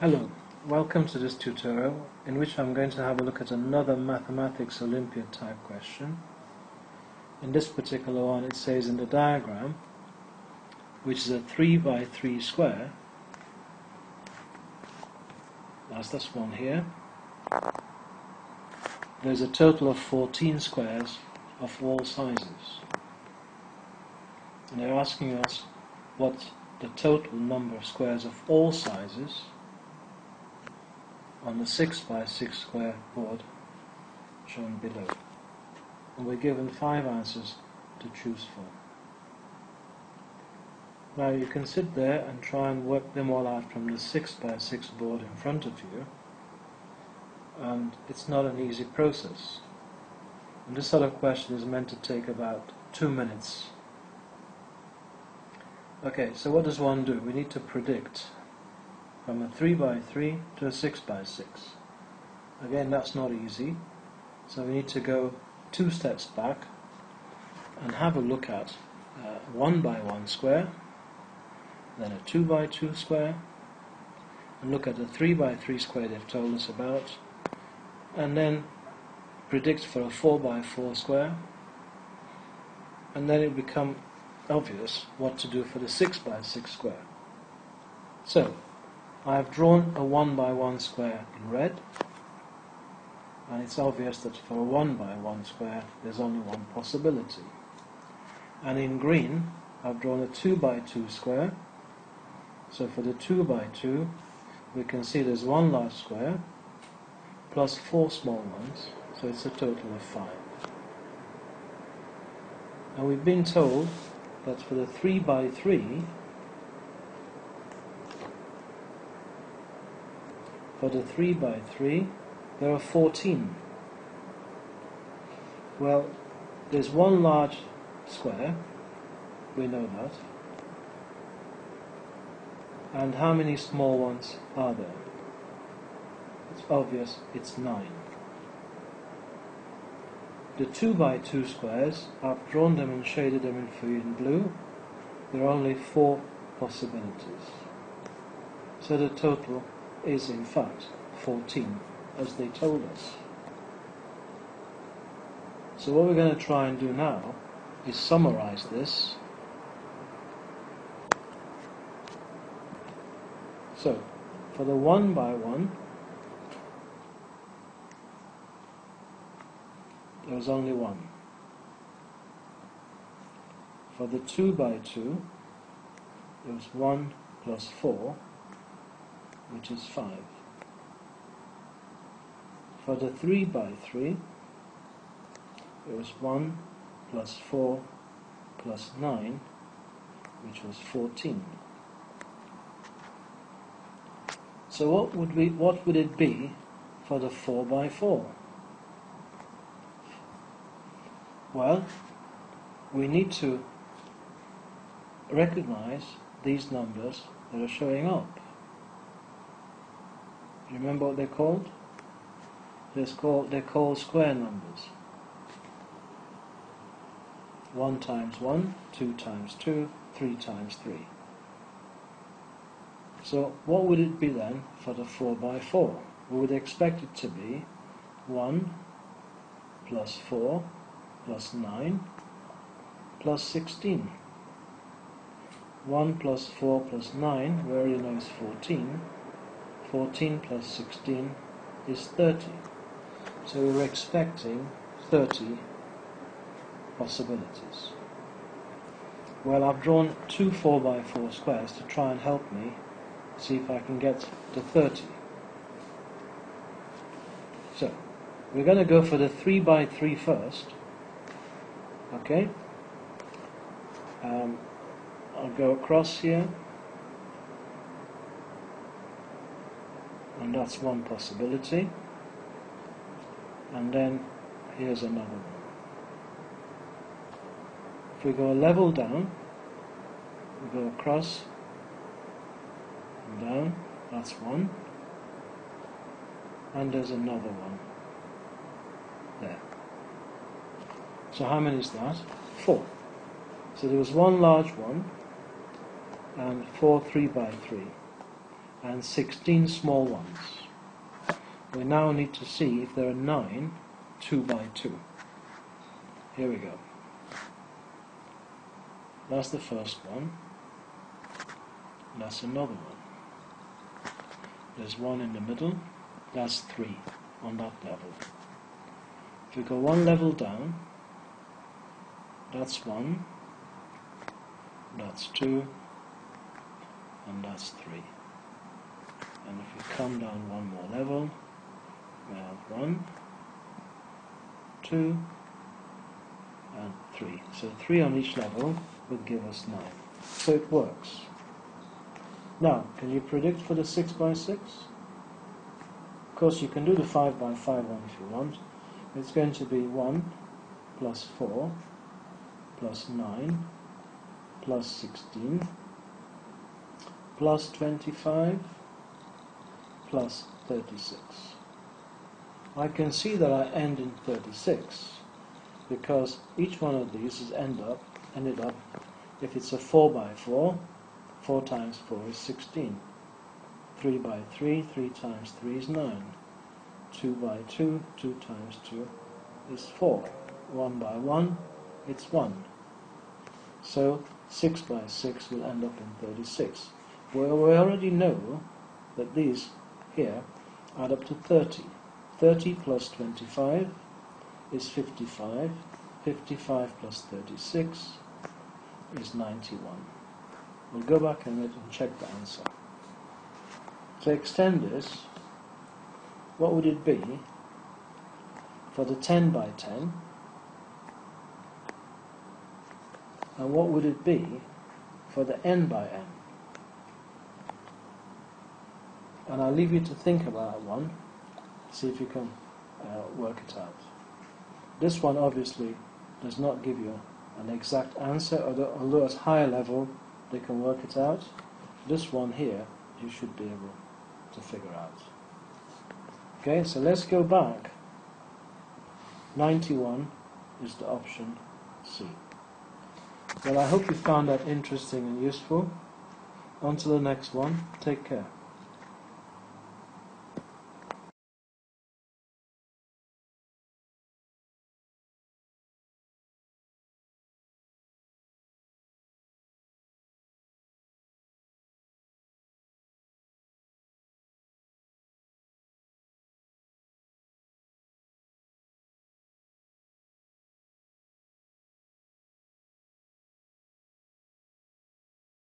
Hello, welcome to this tutorial in which I'm going to have a look at another Mathematics Olympiad type question. In this particular one it says in the diagram, which is a 3 by 3 square, that's this one here, there's a total of 14 squares of all sizes. And they're asking us what the total number of squares of all sizes on the 6 by 6 square board shown below. And we're given five answers to choose from. Now you can sit there and try and work them all out from the 6 by 6 board in front of you and it's not an easy process. And this sort of question is meant to take about two minutes. Okay, so what does one do? We need to predict from a 3 by 3 to a 6 by 6. Again, that's not easy, so we need to go two steps back and have a look at uh, 1 by 1 square, then a 2 by 2 square, and look at the 3 by 3 square they've told us about, and then predict for a 4 by 4 square, and then it will become obvious what to do for the 6 by 6 square. So, I have drawn a 1 by 1 square in red and it's obvious that for a 1 by 1 square there's only one possibility. And in green I've drawn a 2 by 2 square so for the 2 by 2 we can see there's one large square plus four small ones so it's a total of 5. And we've been told that for the 3 by 3 For the 3 by 3, there are 14. Well, there's one large square, we know that. And how many small ones are there? It's obvious, it's 9. The 2 by 2 squares, I've drawn them and shaded them in for you in blue. There are only 4 possibilities. So the total is in fact 14, as they told us. So what we're going to try and do now is summarize this. So, for the one by one, there was only one. For the two by two, there was one plus four, which is 5. For the 3 by 3, it was 1 plus 4 plus 9, which was 14. So what would we what would it be for the 4 by 4? Well, we need to recognize these numbers that are showing up. Remember what they're called? They're called, they're called square numbers. 1 times 1, 2 times 2, 3 times 3. So what would it be then for the 4 by 4? We would expect it to be 1 plus 4 plus 9 plus 16. 1 plus 4 plus 9, we already know is 14. 14 plus 16 is 30. So we're expecting 30 possibilities. Well, I've drawn two 4 by 4 squares to try and help me see if I can get to 30. So, we're going to go for the 3 by 3 first. Okay? Um, I'll go across here. And that's one possibility. And then here's another one. If we go a level down we go across and down that's one. And there's another one there. So how many is that? four. So there was one large one and four three by three and 16 small ones. We now need to see if there are 9 2 by 2. Here we go. That's the first one. That's another one. There's one in the middle. That's 3 on that level. If we go one level down, that's 1, that's 2, and that's 3. And if we come down one more level, we have 1, 2, and 3. So 3 on each level would give us 9. So it works. Now, can you predict for the 6 by 6? Of course, you can do the 5 by 5 one if you want. It's going to be 1 plus 4 plus 9 plus 16 plus 25 plus 36. I can see that I end in 36 because each one of these is end up, ended up, if it's a 4 by 4, 4 times 4 is 16. 3 by 3, 3 times 3 is 9. 2 by 2, 2 times 2 is 4. 1 by 1, it's 1. So 6 by 6 will end up in 36. Well, we already know that these here add up to 30. 30 plus 25 is 55. 55 plus 36 is 91. We'll go back and check the answer. To extend this, what would it be for the 10 by 10? And what would it be for the n by n? And I'll leave you to think about that one, see if you can uh, work it out. This one obviously does not give you an exact answer, although, although at higher level they can work it out. This one here you should be able to figure out. Okay, so let's go back. 91 is the option C. Well, I hope you found that interesting and useful. On to the next one. Take care.